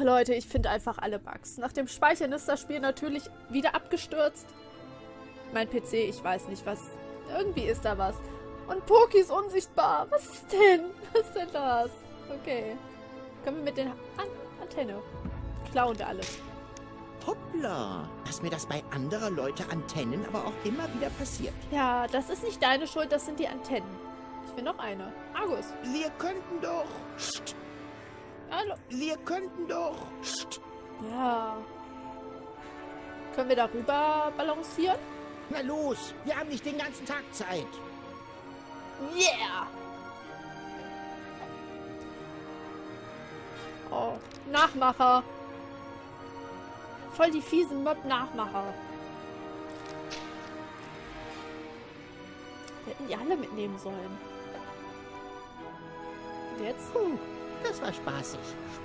Ach Leute, ich finde einfach alle Bugs. Nach dem Speichern ist das Spiel natürlich wieder abgestürzt. Mein PC, ich weiß nicht was. Irgendwie ist da was. Und Poki ist unsichtbar. Was ist denn? Was ist denn das? Okay. Können wir mit den An Antenne klauen da alles. Hoppla. Dass mir das bei anderer Leute Antennen aber auch immer wieder passiert. Ja, das ist nicht deine Schuld, das sind die Antennen. Ich will noch eine. Argus. Wir könnten doch... Psst. Hallo. Wir könnten doch... Psst. Ja. Können wir darüber balancieren? Na los, wir haben nicht den ganzen Tag Zeit. Yeah! Oh, Nachmacher. Voll die fiesen Mob-Nachmacher. Wir hätten die alle mitnehmen sollen. Und jetzt? Puh, das war spaßig.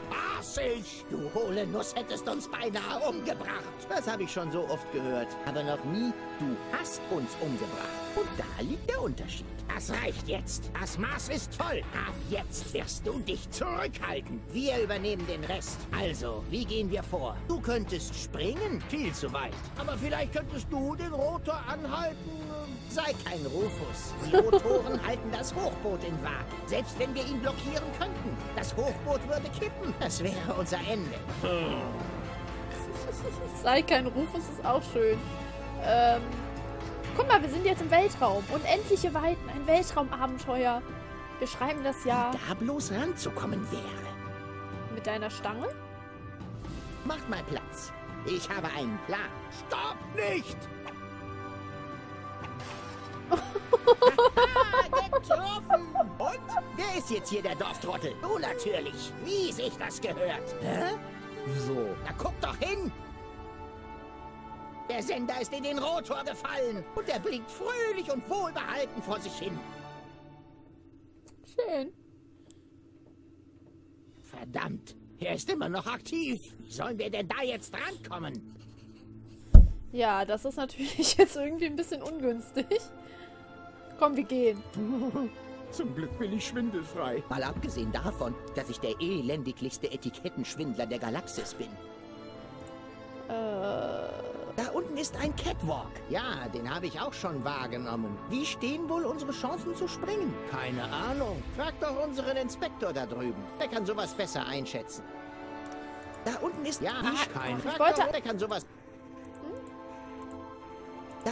Spaßig! Du hohle Nuss hättest uns beinahe umgebracht. Das habe ich schon so oft gehört. Aber noch nie, du hast uns umgebracht. Und da liegt der Unterschied. Das reicht jetzt. Das Maß ist voll. Ab jetzt wirst du dich zurückhalten. Wir übernehmen den Rest. Also, wie gehen wir vor? Du könntest springen? Viel zu weit. Aber vielleicht könntest du den Rotor anhalten. Sei kein Rufus. Die Rotoren halten das Hochboot in Waage. Selbst wenn wir ihn blockieren könnten. Das Hochboot würde kippen. Das wäre unser Ende. Sei kein Rufus ist auch schön. Ähm, guck mal, wir sind jetzt im Weltraum. Unendliche Weiten, ein Weltraumabenteuer. Wir schreiben das ja Da bloß ranzukommen wäre. mit deiner Stange. Macht mal Platz. Ich habe einen Plan. Stopp nicht! getroffen! Und? Wer ist jetzt hier der Dorftrottel? Du natürlich. Wie sich das gehört. Hä? So. Na guck doch hin! Der Sender ist in den Rotor gefallen und er blinkt fröhlich und wohlbehalten vor sich hin. Schön. Verdammt, er ist immer noch aktiv. Wie sollen wir denn da jetzt drankommen? Ja, das ist natürlich jetzt irgendwie ein bisschen ungünstig. Komm, wir gehen. Zum Glück bin ich schwindelfrei. Mal abgesehen davon, dass ich der elendiglichste Etikettenschwindler der Galaxis bin. Äh, Da unten ist ein Catwalk. Ja, den habe ich auch schon wahrgenommen. Wie stehen wohl unsere Chancen zu springen? Keine Ahnung. Frag doch unseren Inspektor da drüben. Der kann sowas besser einschätzen. Da unten ist... Ja, Ah, kein... ich Frag wollte- doch, der kann sowas...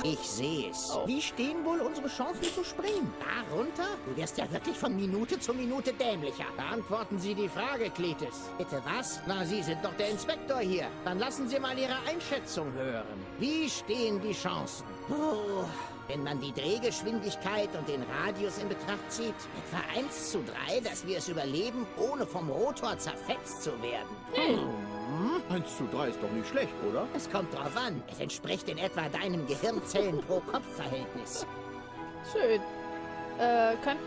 Ich sehe es. Oh. Wie stehen wohl unsere Chancen zu springen? Da runter? Du wirst ja wirklich von Minute zu Minute dämlicher. Beantworten Sie die Frage, Cletus. Bitte was? Na, Sie sind doch der Inspektor hier. Dann lassen Sie mal Ihre Einschätzung hören. Wie stehen die Chancen? Oh, wenn man die Drehgeschwindigkeit und den Radius in Betracht zieht, etwa 1 zu 3, dass wir es überleben, ohne vom Rotor zerfetzt zu werden. 1 zu 3 ist doch nicht schlecht, oder? Es kommt drauf an. Es entspricht in etwa deinem Gehirnzellen pro Kopf-Verhältnis. schön. Äh, kann...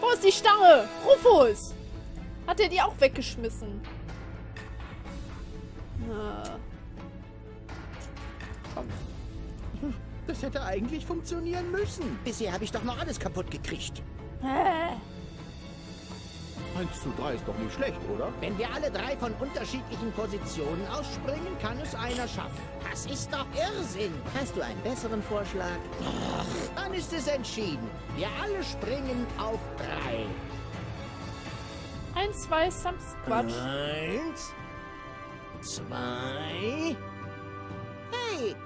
Wo ist die Stange? Rufus! Hat er die auch weggeschmissen? Na. Komm. Das hätte eigentlich funktionieren müssen. Bisher habe ich doch noch alles kaputt gekriegt. Hä? 1 zu 3 ist doch nicht schlecht, oder? Wenn wir alle drei von unterschiedlichen Positionen ausspringen, kann es einer schaffen. Das ist doch Irrsinn. Hast du einen besseren Vorschlag? Dann ist es entschieden. Wir alle springen auf drei. Eins, zwei, Sams Quatsch. Eins, zwei.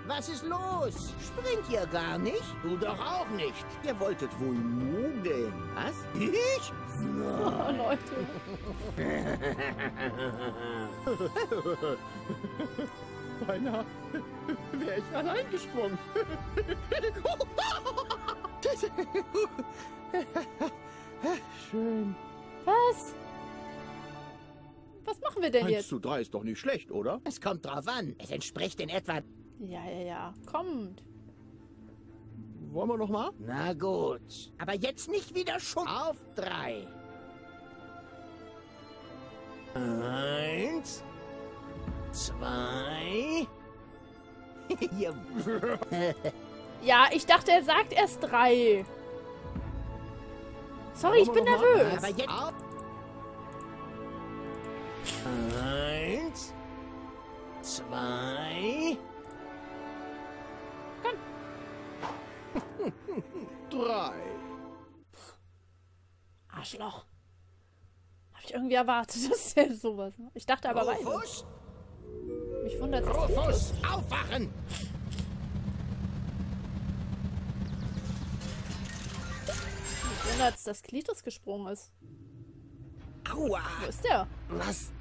Was ist los? Springt ihr gar nicht? Du doch auch nicht. Ihr wolltet wohl mogeln. Was? Ich? Oh, Leute. Beinahe wäre ich allein gesprungen. Schön. Was? Was machen wir denn 1 jetzt? zu 3 ist doch nicht schlecht, oder? Es kommt drauf an. Es entspricht in etwa... Ja, ja, ja. Kommt. Wollen wir noch mal? Na gut. Aber jetzt nicht wieder schon. Auf drei. Eins. Zwei. Ja, ich dachte, er sagt erst drei. Sorry, ich bin nervös. Aber jetzt auf. Eins. Zwei. Drei. Arschloch. Hab ich irgendwie erwartet, dass der sowas macht. Ich dachte aber weiter. Rufus, Mich wundert es. Rufus, aufwachen! Mich wundert es, dass Klitus gesprungen ist. Aua! Wo ist der? Was?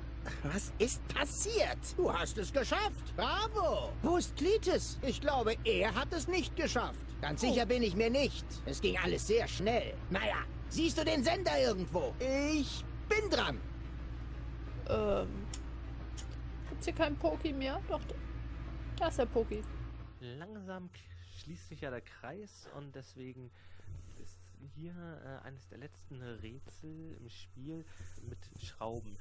Was ist passiert? Du hast es geschafft. Bravo. Wo ist Klitis? Ich glaube, er hat es nicht geschafft. Ganz sicher bin ich mir nicht. Es ging alles sehr schnell. Naja, siehst du den Sender irgendwo? Ich bin dran. Ähm. Gibt's hier keinen Poki mehr? Doch, da ist der Poki. Langsam schließt sich ja der Kreis und deswegen ist hier äh, eines der letzten Rätsel im Spiel mit Schrauben.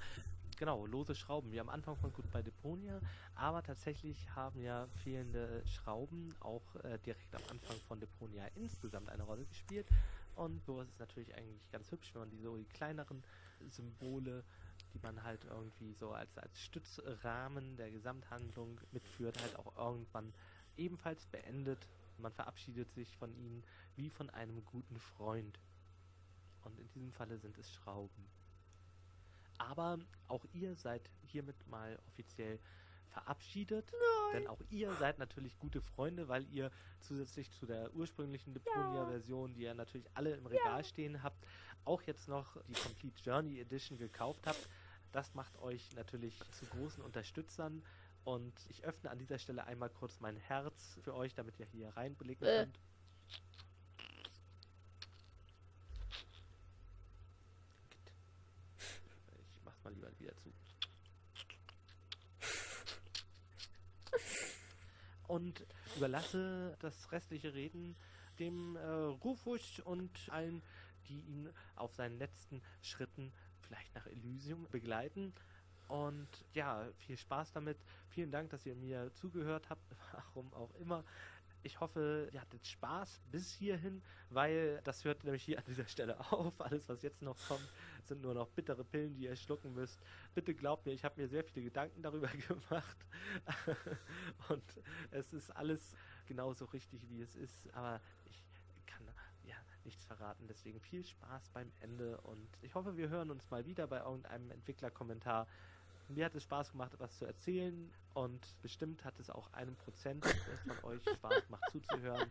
Genau, lose Schrauben. Wie am Anfang von Goodbye Deponia, aber tatsächlich haben ja fehlende Schrauben auch äh, direkt am Anfang von Deponia insgesamt eine Rolle gespielt. Und sowas ist natürlich eigentlich ganz hübsch, wenn man die so die kleineren Symbole, die man halt irgendwie so als, als Stützrahmen der Gesamthandlung mitführt, halt auch irgendwann ebenfalls beendet. Man verabschiedet sich von ihnen wie von einem guten Freund. Und in diesem Falle sind es Schrauben. Aber auch ihr seid hiermit mal offiziell verabschiedet. Denn auch ihr seid natürlich gute Freunde, weil ihr zusätzlich zu der ursprünglichen Deponia-Version, die ihr natürlich alle im Regal stehen habt, auch jetzt noch die Complete Journey Edition gekauft habt. Das macht euch natürlich zu großen Unterstützern. Und ich öffne an dieser Stelle einmal kurz mein Herz für euch, damit ihr hier reinblicken Äh. könnt. Ich mach's mal lieber wieder zu. Und überlasse das restliche Reden dem äh, Rufus und allen, die ihn auf seinen letzten Schritten vielleicht nach Elysium begleiten. Und ja, viel Spaß damit. Vielen Dank, dass ihr mir zugehört habt, warum auch immer. Ich hoffe, ihr hattet Spaß bis hierhin, weil das hört nämlich hier an dieser Stelle auf. Alles, was jetzt noch kommt, sind nur noch bittere Pillen, die ihr schlucken müsst. Bitte glaubt mir, ich habe mir sehr viele Gedanken darüber gemacht. Und es ist alles genauso richtig, wie es ist. Aber ich kann ja nichts verraten. Deswegen viel Spaß beim Ende. Und ich hoffe, wir hören uns mal wieder bei irgendeinem Entwicklerkommentar. Mir hat es Spaß gemacht, etwas zu erzählen und bestimmt hat es auch einem Prozent von euch Spaß gemacht zuzuhören.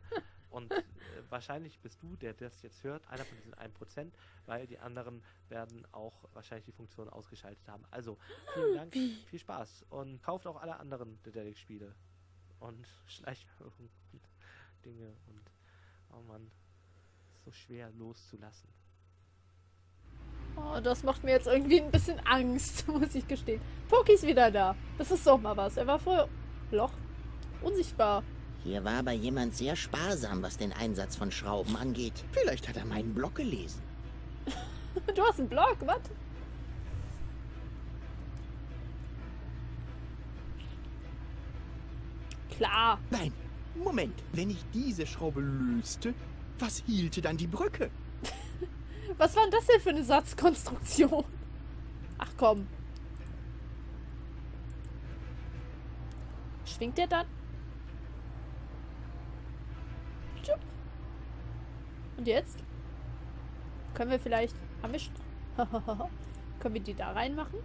Und äh, wahrscheinlich bist du, der das jetzt hört, einer von diesen 1%, weil die anderen werden auch wahrscheinlich die Funktion ausgeschaltet haben. Also, vielen Dank, viel Spaß und kauft auch alle anderen Dedelic-Spiele. Und Schleichwirkung und Dinge und, oh Mann, so schwer loszulassen. Oh, das macht mir jetzt irgendwie ein bisschen Angst, muss ich gestehen. Poki ist wieder da. Das ist doch mal was. Er war vorher Loch. Unsichtbar. Hier war aber jemand sehr sparsam, was den Einsatz von Schrauben angeht. Vielleicht hat er meinen Blog gelesen. Du hast einen Blog, was? Klar. Nein, Moment. Wenn ich diese Schraube löste, was hielte dann die Brücke? Was war denn das denn für eine Satzkonstruktion? Ach komm. Schwingt der dann? Und jetzt? Können wir vielleicht... Haben wir... Können wir die da reinmachen?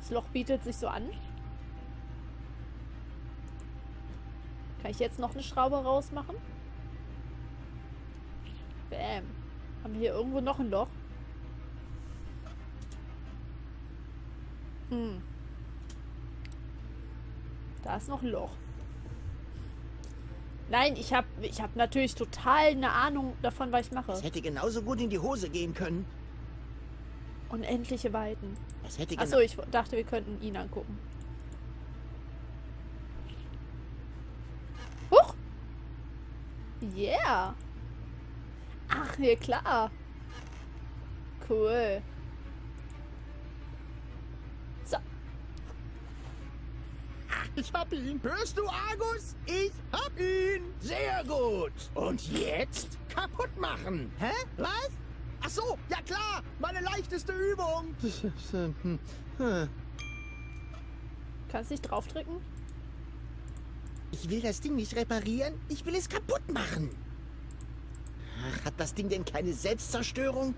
Das Loch bietet sich so an. Kann ich jetzt noch eine Schraube rausmachen? Bäm. Haben wir hier irgendwo noch ein Loch? Hm. Da ist noch ein Loch. Nein, ich habe ich hab natürlich total eine Ahnung davon, was ich mache. Es hätte genauso gut in die Hose gehen können. Unendliche Weiten. Es hätte. Achso, ich dachte, wir könnten ihn angucken. Huch! Yeah! Ach, nee, klar. Cool. So, Ich hab ihn. Hörst du, Argus? Ich hab ihn. Sehr gut. Und jetzt kaputt machen. Hä? Was? Ach so, ja klar. Meine leichteste Übung. Kannst nicht draufdrücken? Ich will das Ding nicht reparieren, ich will es kaputt machen. Ach, hat das Ding denn keine Selbstzerstörung?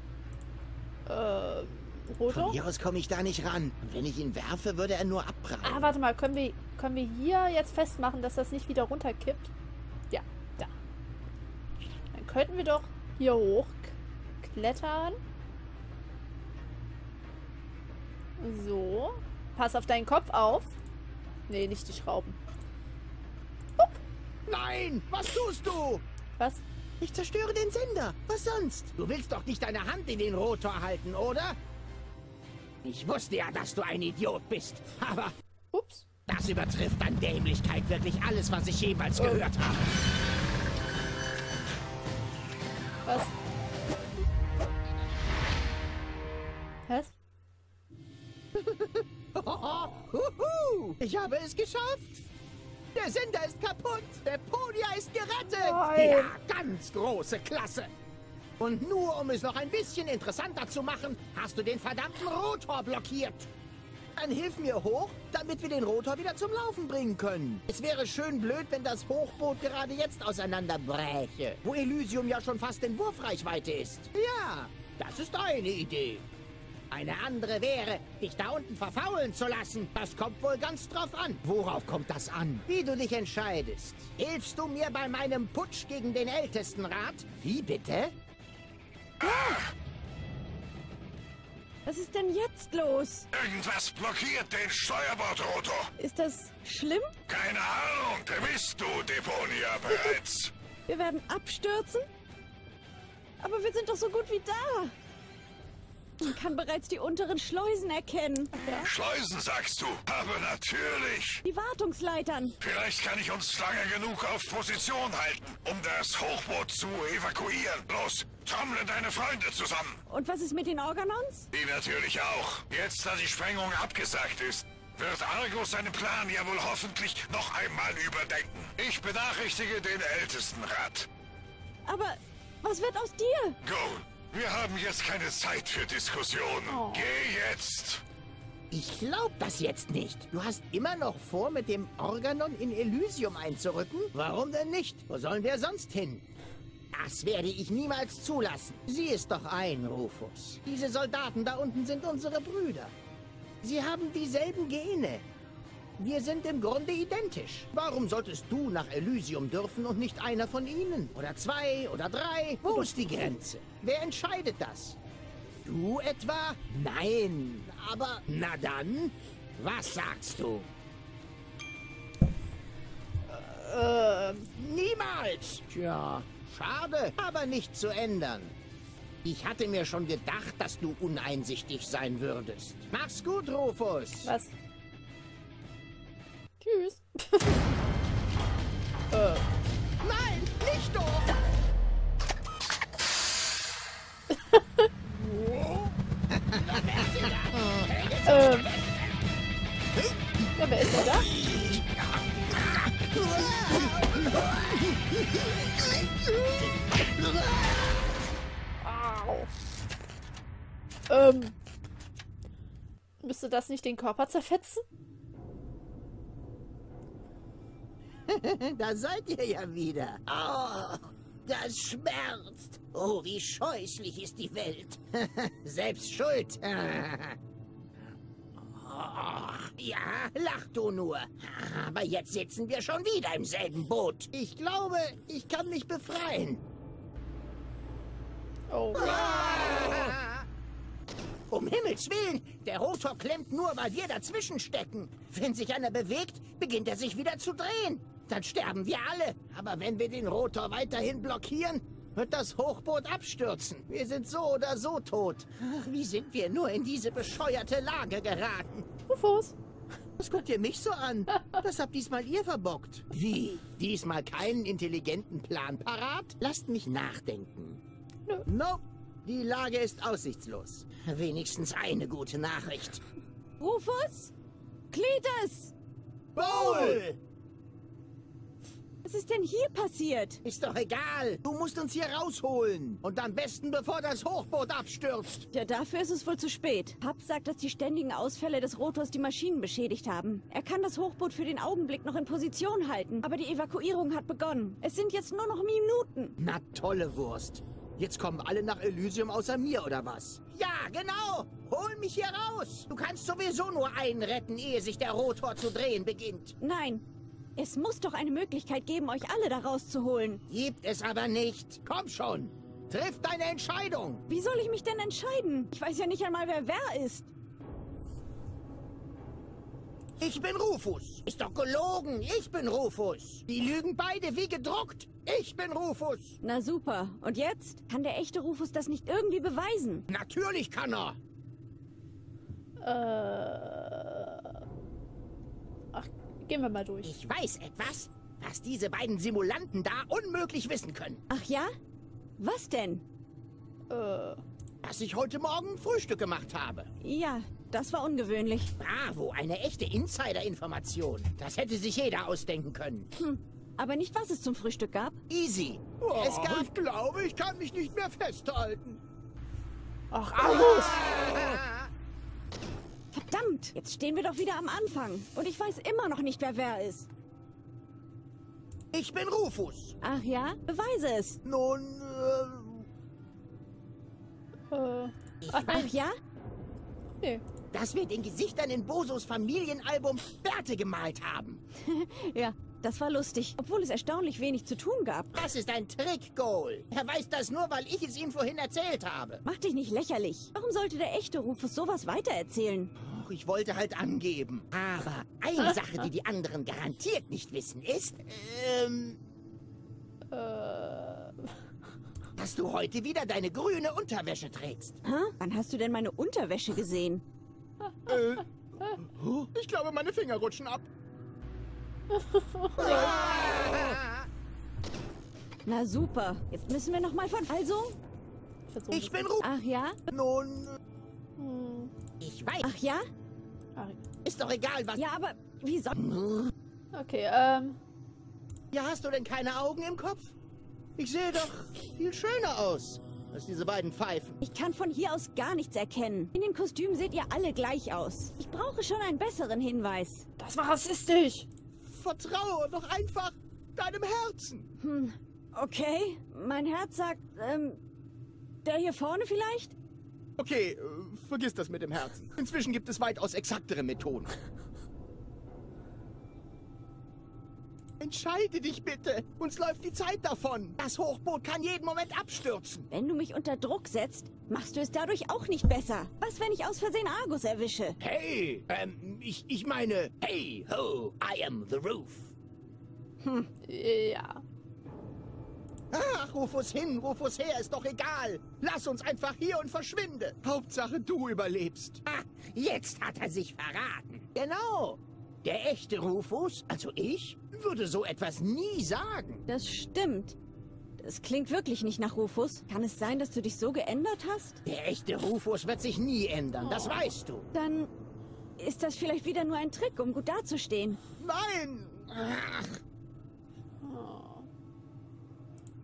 Äh, Von Rotor? hier aus komme ich da nicht ran. Und wenn ich ihn werfe, würde er nur abprallen. Ah, warte mal, können wir, können wir hier jetzt festmachen, dass das nicht wieder runterkippt? Ja, da. Dann könnten wir doch hier hoch klettern. So. Pass auf deinen Kopf auf. Nee, nicht die Schrauben. Nein, was tust du? Was? Ich zerstöre den Sender. Was sonst? Du willst doch nicht deine Hand in den Rotor halten, oder? Ich wusste ja, dass du ein Idiot bist. Aber Ups. das übertrifft an Dämlichkeit wirklich alles, was ich jemals gehört habe. Der Sender ist kaputt. Der Podia ist gerettet. Nein. Ja, ganz große Klasse. Und nur um es noch ein bisschen interessanter zu machen, hast du den verdammten Rotor blockiert. Dann hilf mir hoch, damit wir den Rotor wieder zum Laufen bringen können. Es wäre schön blöd, wenn das Hochboot gerade jetzt auseinanderbräche, wo Elysium ja schon fast in Wurfreichweite ist. Ja, das ist eine Idee. Eine andere wäre, dich da unten verfaulen zu lassen. Das kommt wohl ganz drauf an. Worauf kommt das an? Wie du dich entscheidest. Hilfst du mir bei meinem Putsch gegen den Ältestenrat? Wie bitte? Was ist denn jetzt los? Irgendwas blockiert den Steuerbordrotor. Ist das schlimm? Keine Ahnung, da bist du, Deponia, bereits. Wir werden abstürzen? Aber wir sind doch so gut wie da. Man kann bereits die unteren Schleusen erkennen. Schleusen, sagst du? Aber natürlich. Die Wartungsleitern. Vielleicht kann ich uns lange genug auf Position halten, um das Hochboot zu evakuieren. Los, trommle deine Freunde zusammen. Und was ist mit den Organons? Die natürlich auch. Jetzt, da die Sprengung abgesagt ist, wird Argus seinen Plan ja wohl hoffentlich noch einmal überdenken. Ich benachrichtige den Ältestenrat. Aber was wird aus dir? Go. Wir haben jetzt keine Zeit für Diskussionen. Geh jetzt. Ich glaub das jetzt nicht. Du hast immer noch vor, mit dem Organon in Elysium einzurücken? Warum denn nicht? Wo sollen wir sonst hin? Das werde ich niemals zulassen. Sieh es doch ein, Rufus. Diese Soldaten da unten sind unsere Brüder. Sie haben dieselben Gene. Wir sind im Grunde identisch. Warum solltest du nach Elysium dürfen und nicht einer von ihnen? Oder zwei oder drei? Wo ist die Grenze? Wer entscheidet das? Du etwa? Nein. Aber na dann, was sagst du? Ähm, Niemals! Tja, schade, aber nicht zu ändern. Ich hatte mir schon gedacht, dass du uneinsichtig sein würdest. Mach's gut, Rufus. was? Tschüss. äh, Nein, nicht doch! ähm. Ja, wer ist denn da? Au. Ähm. Müsste das nicht den Körper zerfetzen? Da seid ihr ja wieder. Oh, das schmerzt. Oh, wie scheußlich ist die Welt. Selbst schuld. Oh, ja, lach du nur. Aber jetzt sitzen wir schon wieder im selben Boot. Ich glaube, ich kann mich befreien. Oh. Um Himmels Willen, der Rotor klemmt nur, weil wir dazwischen stecken. Wenn sich einer bewegt, beginnt er sich wieder zu drehen. Dann sterben wir alle. Aber wenn wir den Rotor weiterhin blockieren, wird das Hochboot abstürzen. Wir sind so oder so tot. Ach, wie sind wir nur in diese bescheuerte Lage geraten? Rufus. Was guckt ihr mich so an? Das habt diesmal ihr verbockt. Wie? Diesmal keinen intelligenten Plan parat? Lasst mich nachdenken. Nö. Nope. Die Lage ist aussichtslos. Wenigstens eine gute Nachricht. Rufus? Cletus! Bowl! Was ist denn hier passiert? Ist doch egal. Du musst uns hier rausholen. Und am besten, bevor das Hochboot abstürzt. Ja, dafür ist es wohl zu spät. Hub sagt, dass die ständigen Ausfälle des Rotors die Maschinen beschädigt haben. Er kann das Hochboot für den Augenblick noch in Position halten, aber die Evakuierung hat begonnen. Es sind jetzt nur noch Minuten. Na, tolle Wurst. Jetzt kommen alle nach Elysium außer mir, oder was? Ja, genau. Hol mich hier raus. Du kannst sowieso nur einen retten, ehe sich der Rotor zu drehen beginnt. Nein, es muss doch eine Möglichkeit geben, euch alle da rauszuholen. Gibt es aber nicht. Komm schon. Triff deine Entscheidung. Wie soll ich mich denn entscheiden? Ich weiß ja nicht einmal, wer wer ist. Ich bin Rufus. Ist doch gelogen. Ich bin Rufus. Die lügen beide wie gedruckt. Ich bin Rufus. Na super. Und jetzt? Kann der echte Rufus das nicht irgendwie beweisen? Natürlich kann er. Äh. Ach, gehen wir mal durch. Ich weiß etwas, was diese beiden Simulanten da unmöglich wissen können. Ach ja? Was denn? Äh. Dass ich heute Morgen Frühstück gemacht habe. Ja, das war ungewöhnlich. Bravo, eine echte Insider-Information. Das hätte sich jeder ausdenken können. Hm. Aber nicht, was es zum Frühstück gab? Easy. Oh, es gab... ich glaube, ich kann mich nicht mehr festhalten. Ach, August! Verdammt! Jetzt stehen wir doch wieder am Anfang. Und ich weiß immer noch nicht, wer wer ist. Ich bin Rufus. Ach ja? Beweise es. Nun, äh, Äh. Ach, ja? Nee. Dass wir den Gesichtern in Bosos Familienalbum Bärte gemalt haben. Ja, das war lustig. Obwohl es erstaunlich wenig zu tun gab. Das ist ein Trick-Goal. Er weiß das nur, weil ich es ihm vorhin erzählt habe. Mach dich nicht lächerlich. Warum sollte der echte Rufus sowas weitererzählen? Och, ich wollte halt angeben. Aber eine Sache, die die anderen garantiert nicht wissen, ist, ähm, Äh. dass du heute wieder deine grüne Unterwäsche trägst. Hä? Wann hast du denn meine Unterwäsche gesehen? äh, ich glaube, meine Finger rutschen ab. Na super. Jetzt müssen wir noch mal von... Also? versuchen Ich bin. Rufus. Ach ja? Nun, Hm. Ich weiß. Ach ja? Ach, Ist doch egal, was... Ja, aber wie soll... okay, ähm. Ja, hast du denn keine Augen im Kopf? Ich sehe doch viel schöner aus als diese beiden Pfeifen. Ich kann von hier aus gar nichts erkennen. In den Kostümen seht ihr alle gleich aus. Ich brauche schon einen besseren Hinweis. Das war rassistisch! Vertraue doch einfach deinem Herzen. Hm, okay. Mein Herz sagt, ähm, der hier vorne vielleicht? Okay, äh, vergiss das mit dem Herzen. Inzwischen gibt es weitaus exaktere Methoden. Entscheide dich bitte. Uns läuft die Zeit davon. Das Hochboot kann jeden Moment abstürzen. Wenn du mich unter Druck setzt, machst du es dadurch auch nicht besser. Was, wenn ich aus Versehen Argus erwische? Hey, ähm, ich, ich meine, hey, ho, I am the roof. Ja. Ach, Rufus hin, Rufus her, ist doch egal. Lass uns einfach hier und verschwinde. Hauptsache, du überlebst. Ah, jetzt hat er sich verraten. Genau. Der echte Rufus, also ich, würde so etwas nie sagen. Das stimmt. Das klingt wirklich nicht nach Rufus. Kann es sein, dass du dich so geändert hast? Der echte Rufus wird sich nie ändern, das weißt du. Dann ist das vielleicht wieder nur ein Trick, um gut dazustehen. Nein! Ach.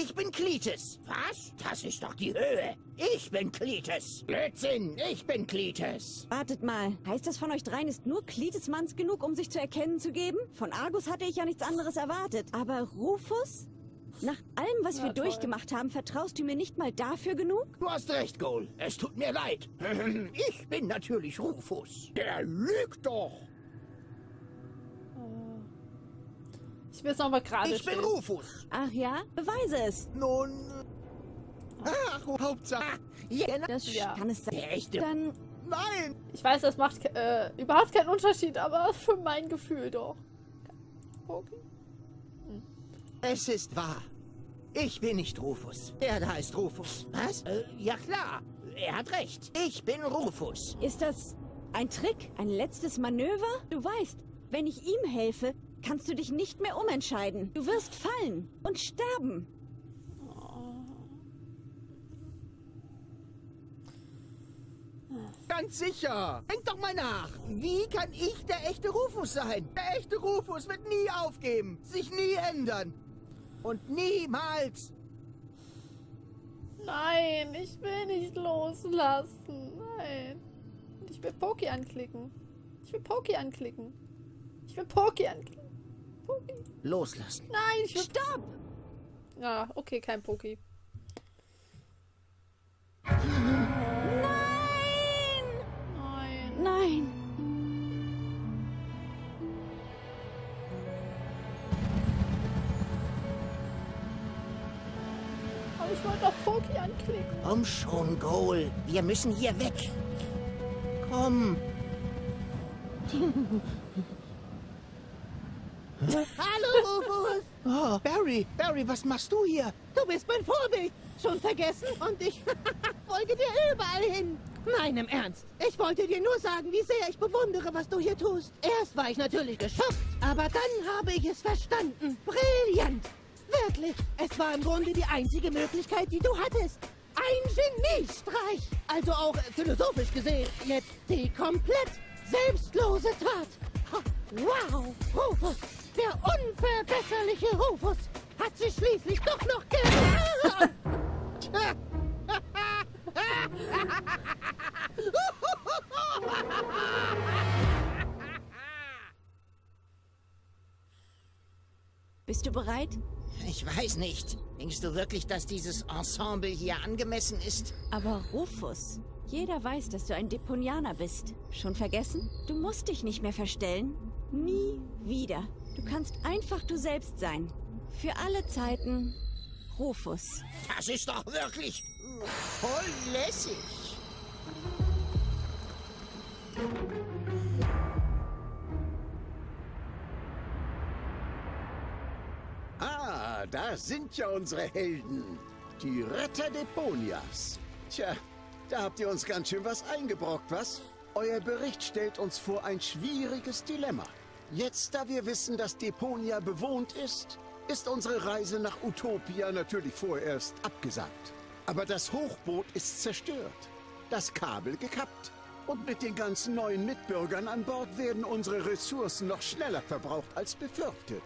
Ich bin Klites. Was? Das ist doch die Höhe. Ich bin Klites. Blödsinn, ich bin Klites. Wartet mal. Heißt das von euch dreien ist nur Klites Manns genug, um sich zu erkennen zu geben? Von Argus hatte ich ja nichts anderes erwartet. Aber Rufus? Nach allem, was Na, wir toll. durchgemacht haben, vertraust du mir nicht mal dafür genug? Du hast recht, Goal. Es tut mir leid. Ich bin natürlich Rufus. Der lügt doch. Ich will es nochmal gerade Ich bin. Rufus. Ach ja? Beweise es. Nun. Ach, Hauptsache. Ah, ja, genau. Das Ja. kann es sein. Der echte Dann Nein! Ich weiß, das macht äh, überhaupt keinen Unterschied, aber für mein Gefühl doch. Okay. Es ist wahr. Ich bin nicht Rufus. Der da ist Rufus. Was? Äh, ja klar. Er hat recht. Ich bin Rufus. ist das ein Trick? Ein letztes Manöver? Du weißt, wenn ich ihm helfe, kannst du dich nicht mehr umentscheiden. Du wirst fallen und sterben. Ganz sicher. Denk doch mal nach. Wie kann ich der echte Rufus sein? Der echte Rufus wird nie aufgeben, sich nie ändern. Und niemals! Nein, ich will nicht loslassen. Nein. Und ich will Poki anklicken. Ich will Poki anklicken. Ich will Poki anklicken. Poki. Loslassen. Nein. Stopp! Ah, okay, kein Poki. Nein! Nein. Nein! Aber ich wollte doch Poki anklicken. Komm schon, Goal. Wir müssen hier weg. Komm. Hallo, Rufus. Oh, Barry, Barry, was machst du hier? Du bist mein Vorbild. Schon vergessen? Und ich folge dir überall hin. Nein, im Ernst. Ich wollte dir nur sagen, wie sehr ich bewundere, was du hier tust. Erst war ich natürlich geschockt, aber dann habe ich es verstanden. Brillant. Wirklich. Es war im Grunde die einzige Möglichkeit, die du hattest. Ein Geniestreich. Also auch äh, philosophisch gesehen. Jetzt die komplett selbstlose Tat. Wow, Rufus. Der unverbesserliche Rufus hat sich schließlich doch noch ge... Bist du bereit? Ich weiß nicht. Denkst du wirklich, dass dieses Ensemble hier angemessen ist? Aber Rufus, jeder weiß, dass du ein Deponianer bist. Schon vergessen? Du musst dich nicht mehr verstellen. Nie wieder. Du kannst einfach du selbst sein. Für alle Zeiten Rufus. Das ist doch wirklich voll lässig. Ah, da sind ja unsere Helden. Die Retter Deponias. Tja, da habt ihr uns ganz schön was eingebrockt, was? Euer Bericht stellt uns vor ein schwieriges Dilemma. Jetzt, da wir wissen, dass Deponia bewohnt ist, ist unsere Reise nach Utopia natürlich vorerst abgesagt. Aber das Hochboot ist zerstört, das Kabel gekappt. Und mit den ganzen neuen Mitbürgern an Bord werden unsere Ressourcen noch schneller verbraucht als befürchtet.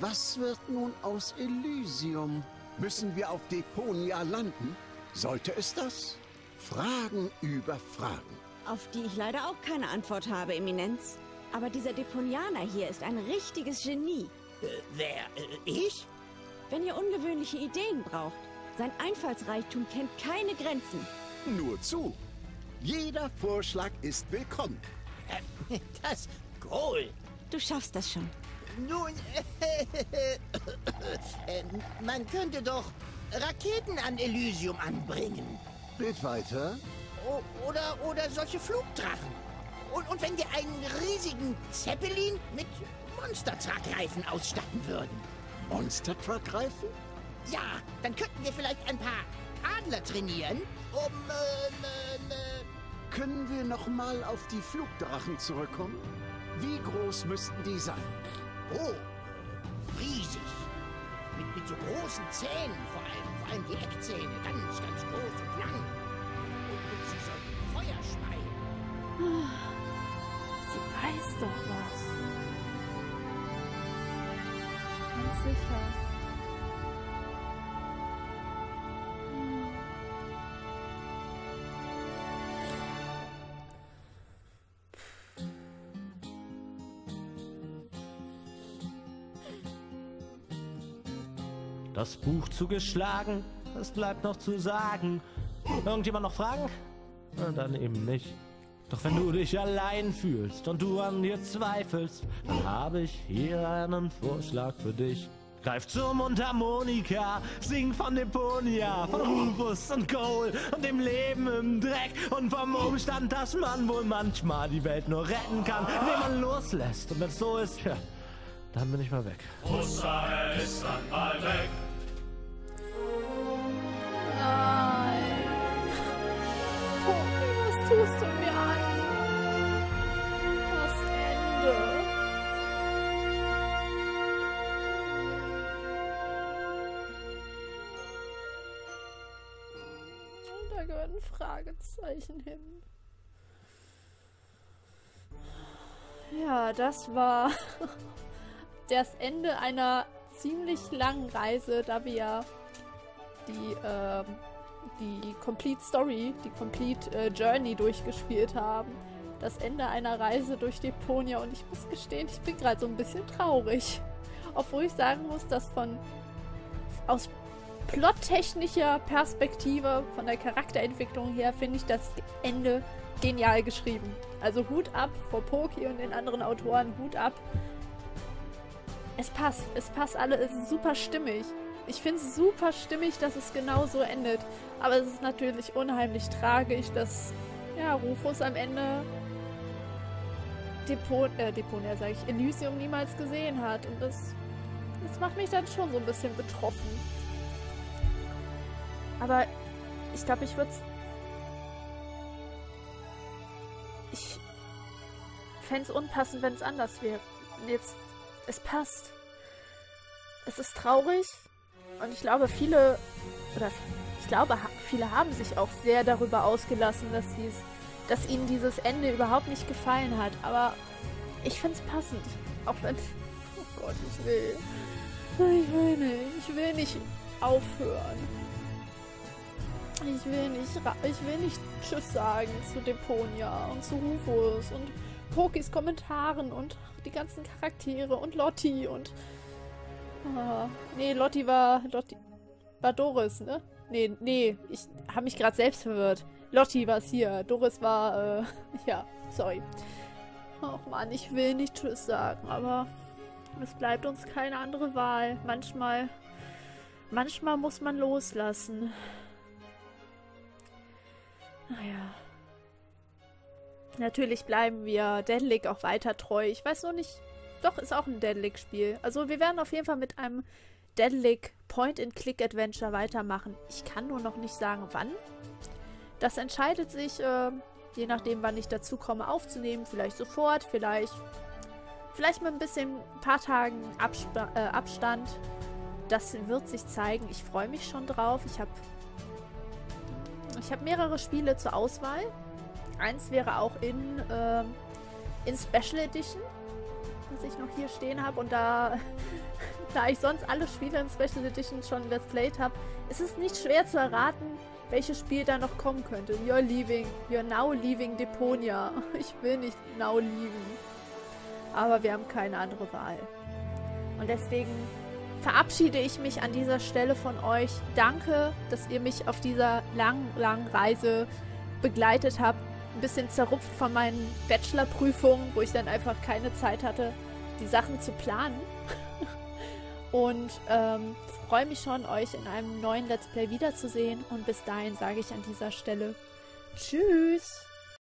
Was wird nun aus Elysium? Müssen wir auf Deponia landen? Sollte es das? Fragen über Fragen. Auf die ich leider auch keine Antwort habe, Eminenz. Aber dieser Deponianer hier ist ein richtiges Genie. Äh, wer? Äh, ich? Wenn ihr ungewöhnliche Ideen braucht, sein Einfallsreichtum kennt keine Grenzen. Nur zu. Jeder Vorschlag ist willkommen. Äh, das Goal. Du schaffst das schon. Nun, äh, man könnte doch Raketen an Elysium anbringen. Red weiter. O oder, oder solche Flugdrachen. Und, und wenn wir einen riesigen Zeppelin mit Monster-Truck-Reifen ausstatten würden. Monster Truck Reifen? Ja, dann könnten wir vielleicht ein paar Adler trainieren, um, äh, äh, Können wir noch mal auf die Flugdrachen zurückkommen? Wie groß müssten die sein? oh, riesig. Mit, mit so großen Zähnen, vor allem, vor allem die Eckzähne, ganz, ganz groß und lang. Und, und sie sollten Feuer speien. Weiß doch was. Ganz sicher. Das Buch zugeschlagen, was bleibt noch zu sagen? Irgendjemand noch Fragen? Na, dann eben nicht. Doch wenn du dich allein fühlst und du an dir zweifelst, dann habe ich hier einen Vorschlag für dich. Greif zur Mundharmonika, sing von Deponia, von Rufus und Cole und dem Leben im Dreck und vom Umstand, dass man wohl manchmal die Welt nur retten kann, indem man loslässt. Und wenn es so ist, ja, dann bin ich mal weg. Nein. Ein Fragezeichen hin. Ja, das war das Ende einer ziemlich langen Reise, da wir ja die, ähm, die Complete Story, die Complete äh, Journey durchgespielt haben. Das Ende einer Reise durch Deponia und ich muss gestehen, ich bin gerade so ein bisschen traurig. Obwohl ich sagen muss, dass von aus plottechnischer Perspektive, von der Charakterentwicklung her, finde ich das Ende genial geschrieben. Also Hut ab vor Poki und den anderen Autoren, Hut ab. Es passt, es passt alle, es ist super stimmig. Ich finde es super stimmig, dass es genau so endet. Aber es ist natürlich unheimlich tragisch, dass ja, Rufus am Ende Depot, äh, Deponia, sage ich, Elysium niemals gesehen hat. Und das, das macht mich dann schon so ein bisschen betroffen. Aber ich glaube, ich würde es Ich fände es unpassend, wenn es anders wäre. Jetzt, es passt. Es ist traurig und ich glaube, viele, oder ich glaube, viele haben sich auch sehr darüber ausgelassen, dass, dies, dass ihnen dieses Ende überhaupt nicht gefallen hat. Aber ich finde es passend. Auch wenn, oh Gott, ich will, ich will nicht, ich will nicht aufhören. Ich will nicht, ich will nicht Tschüss sagen zu Deponia und zu Rufus und Pokis Kommentaren und die ganzen Charaktere und Lotti und... Ah, nee, Lotti war... Lotti war Doris, ne? Nee, nee, ich habe mich gerade selbst verwirrt. Lotti war es hier. Doris war, äh, ja, sorry. Ach man, ich will nicht Tschüss sagen, aber es bleibt uns keine andere Wahl. Manchmal, manchmal muss man loslassen. Naja. Natürlich bleiben wir Deadlick auch weiter treu. Ich weiß nur nicht. Doch, ist auch ein Deadlick-Spiel. Also wir werden auf jeden Fall mit einem Deadlick Point-and-Click-Adventure weitermachen. Ich kann nur noch nicht sagen, wann. Das entscheidet sich, äh, je nachdem, wann ich dazu komme, aufzunehmen. Vielleicht sofort, vielleicht, vielleicht mit ein bisschen, ein paar Tagen Absp äh, Abstand. Das wird sich zeigen. Ich freue mich schon drauf. Ich habe ich habe mehrere Spiele zur Auswahl. Eins wäre auch in, äh, in Special Edition, was ich noch hier stehen habe. Und da, da ich sonst alle Spiele in Special Edition schon Let's Played habe, ist es nicht schwer zu erraten, welches Spiel da noch kommen könnte. You're leaving, you're now leaving Deponia. Ich will nicht now leaving. Aber wir haben keine andere Wahl. Und deswegen verabschiede ich mich an dieser Stelle von euch. Danke, dass ihr mich auf dieser langen, langen Reise begleitet habt. Ein bisschen zerrupft von meinen Bachelorprüfungen, wo ich dann einfach keine Zeit hatte, die Sachen zu planen. Und ähm, freue mich schon, euch in einem neuen Let's Play wiederzusehen. Und bis dahin sage ich an dieser Stelle Tschüss.